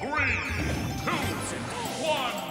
Three, two, one.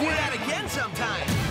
We're at again sometime.